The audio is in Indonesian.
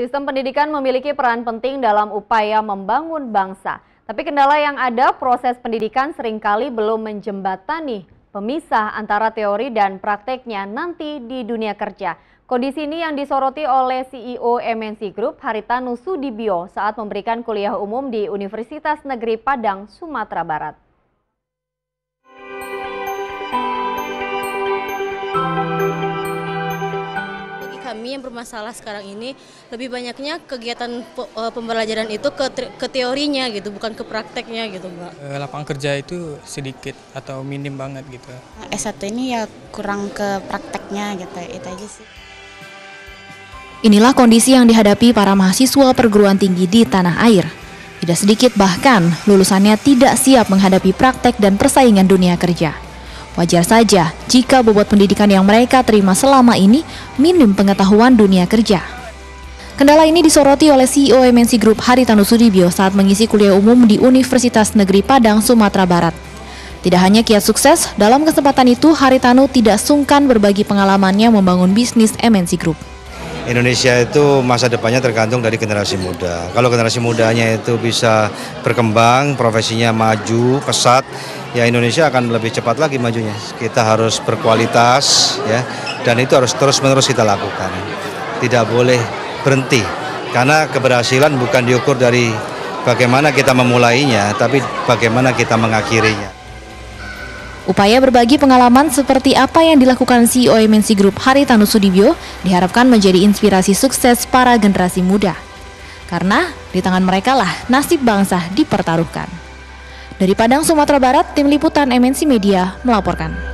Sistem pendidikan memiliki peran penting dalam upaya membangun bangsa. Tapi kendala yang ada, proses pendidikan sering kali belum menjembatani pemisah antara teori dan prakteknya nanti di dunia kerja. Kondisi ini yang disoroti oleh CEO MNC Group Haritanu Sudibyo saat memberikan kuliah umum di Universitas Negeri Padang, Sumatera Barat. Yang bermasalah sekarang ini lebih banyaknya kegiatan eh, pembelajaran itu ke, ke teorinya gitu, bukan ke prakteknya gitu, Mbak. Eh, lapangan kerja itu sedikit atau minim banget gitu. S1 ini ya kurang ke prakteknya gitu, itu aja sih. Inilah kondisi yang dihadapi para mahasiswa perguruan tinggi di tanah air. Tidak sedikit bahkan lulusannya tidak siap menghadapi praktek dan persaingan dunia kerja. Wajar saja jika bobot pendidikan yang mereka terima selama ini minim pengetahuan dunia kerja. Kendala ini disoroti oleh CEO MNC Group Haritanu Sudibyo saat mengisi kuliah umum di Universitas Negeri Padang, Sumatera Barat. Tidak hanya kiat sukses, dalam kesempatan itu Haritanu tidak sungkan berbagi pengalamannya membangun bisnis MNC Group. Indonesia itu masa depannya tergantung dari generasi muda. Kalau generasi mudanya itu bisa berkembang, profesinya maju, pesat, ya Indonesia akan lebih cepat lagi majunya. Kita harus berkualitas ya dan itu harus terus-menerus kita lakukan. Tidak boleh berhenti karena keberhasilan bukan diukur dari bagaimana kita memulainya, tapi bagaimana kita mengakhirinya. Upaya berbagi pengalaman seperti apa yang dilakukan CEO MNC Group Haritanu Sudibyo diharapkan menjadi inspirasi sukses para generasi muda. Karena di tangan mereka lah nasib bangsa dipertaruhkan. Dari Padang, Sumatera Barat, tim liputan MNC Media melaporkan.